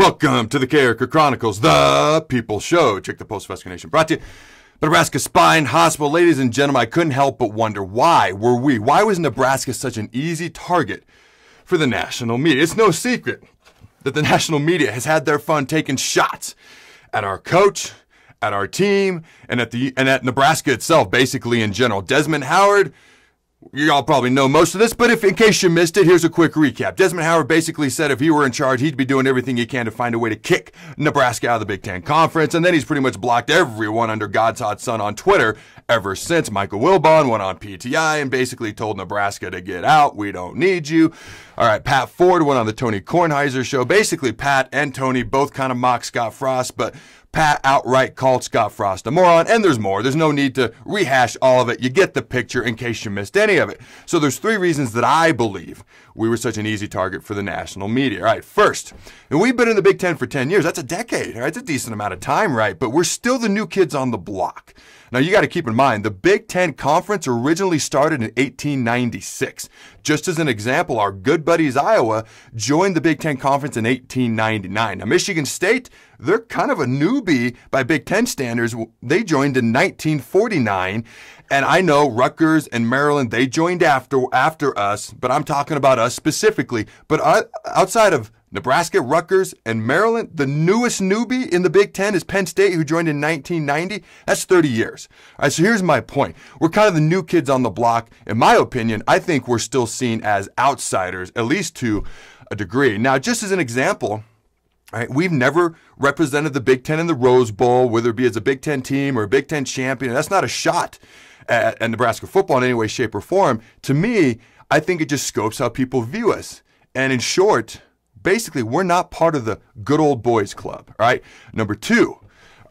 Welcome to the Carriker Chronicles, the People Show. Check the Post Nation. Brought to you by Nebraska Spine Hospital. Ladies and gentlemen, I couldn't help but wonder why were we, why was Nebraska such an easy target for the national media? It's no secret that the national media has had their fun taking shots at our coach, at our team, and at the and at Nebraska itself, basically in general. Desmond Howard you all probably know most of this, but if in case you missed it, here's a quick recap. Desmond Howard basically said if he were in charge, he'd be doing everything he can to find a way to kick Nebraska out of the Big Ten Conference, and then he's pretty much blocked everyone under God's hot sun on Twitter ever since. Michael Wilbon went on PTI and basically told Nebraska to get out. We don't need you. All right, Pat Forde went on the Tony Kornheiser show. Basically, Pat and Tony both kind of mock Scott Frost, but Pat outright called Scott Frost a moron, and there's more. There's no need to rehash all of it. You get the picture in case you missed any of it. So there's three reasons that I believe we were such an easy target for the national media. All right, first, and we've been in the Big Ten for 10 years. That's a decade. All right, it's a decent amount of time, right? But we're still the new kids on the block. Now, you got to keep in mind, the Big Ten Conference originally started in 1896. Just as an example, our good buddies Iowa joined the Big Ten Conference in 1899. Now, Michigan State, they're kind of a newbie by Big Ten standards. They joined in 1949. And I know Rutgers and Maryland, they joined after, after us, but I'm talking about us specifically. But outside of Nebraska, Rutgers, and Maryland. The newest newbie in the Big Ten is Penn State, who joined in 1990. That's 30 years. All right, so here's my point. We're kind of the new kids on the block. In my opinion, I think we're still seen as outsiders, at least to a degree. Now, just as an example, Right, we've never represented the Big Ten in the Rose Bowl, whether it be as a Big Ten team or a Big Ten champion. That's not a shot at, at Nebraska football in any way, shape, or form. To me, I think it just scopes how people view us. And in short, basically we're not part of the good old boys club. All right. Number two.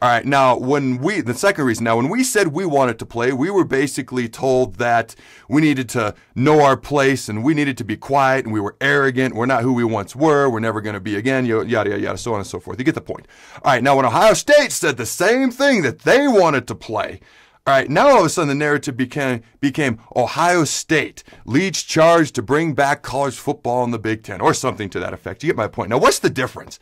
All right. Now, when we, the second reason, now, when we said we wanted to play, we were basically told that we needed to know our place and we needed to be quiet and we were arrogant. We're not who we once were. We're never going to be again, yada, yada, yada, so on and so forth. You get the point. All right. Now, when Ohio State said the same thing that they wanted to play, all right, now all of a sudden the narrative became became Ohio State leads charge to bring back college football in the Big Ten, or something to that effect. You get my point. Now, what's the difference?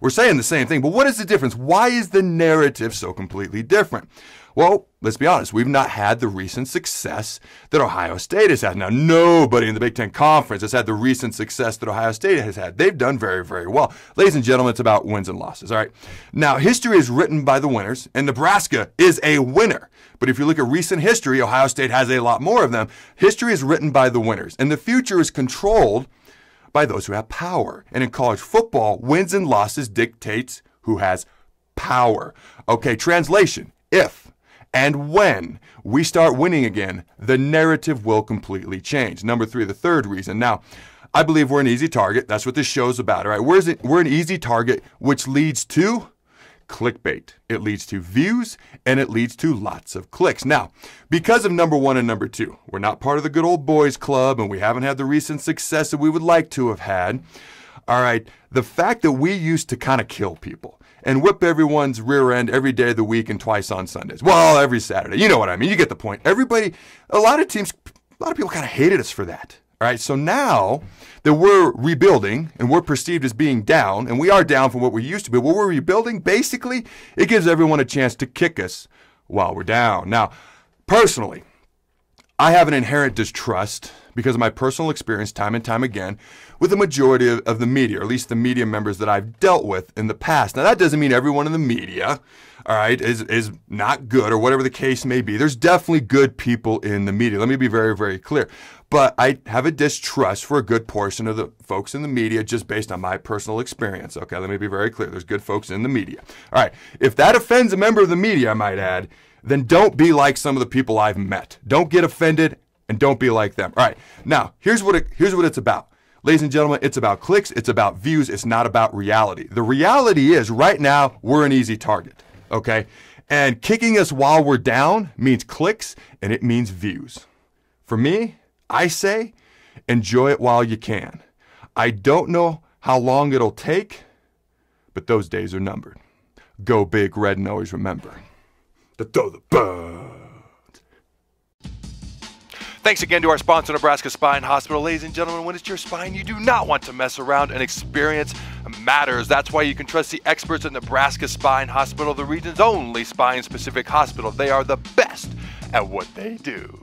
We're saying the same thing, but what is the difference? Why is the narrative so completely different? Well, let's be honest, we've not had the recent success that Ohio State has had. Now, nobody in the Big Ten Conference has had the recent success that Ohio State has had. They've done very, very well. Ladies and gentlemen, it's about wins and losses, all right? Now, history is written by the winners, and Nebraska is a winner. But if you look at recent history, Ohio State has a lot more of them. History is written by the winners, and the future is controlled by those who have power. And in college football, wins and losses dictates who has power. Okay, translation. If and when we start winning again, the narrative will completely change. Number three, the third reason. Now, I believe we're an easy target. That's what this show's about. All right, we're, we're an easy target, which leads to clickbait. It leads to views and it leads to lots of clicks. Now, because of number one and number two, we're not part of the good old boys club and we haven't had the recent success that we would like to have had. All right, the fact that we used to kind of kill people and whip everyone's rear end every day of the week and twice on Sundays. Well, every Saturday. You know what I mean. You get the point. Everybody, a lot of teams, a lot of people kind of hated us for that. All right. So now that we're rebuilding and we're perceived as being down, and we are down from what we used to be, what we're rebuilding, basically, it gives everyone a chance to kick us while we're down. Now, personally, I have an inherent distrust because of my personal experience time and time again with the majority of, of, the media, or at least the media members that I've dealt with in the past. Now, that doesn't mean everyone in the media, all right, is, is not good or whatever the case may be. There's definitely good people in the media. Let me be very, very clear. But I have a distrust for a good portion of the folks in the media just based on my personal experience. Okay, let me be very clear. There's good folks in the media. All right, if that offends a member of the media, I might add, then don't be like some of the people I've met. Don't get offended and don't be like them. All right. Now, here's what it, here's what it's about. Ladies and gentlemen, it's about clicks, it's about views, it's not about reality. The reality is right now we're an easy target, okay? And kicking us while we're down means clicks and it means views. For me, I say enjoy it while you can. I don't know how long it'll take, but those days are numbered. Go big red and always remember to throw the bird. Thanks again to our sponsor, Nebraska Spine Hospital. Ladies and gentlemen, when it's your spine, you do not want to mess around and experience matters. That's why you can trust the experts at Nebraska Spine Hospital, the region's only spine specific hospital. They are the best at what they do.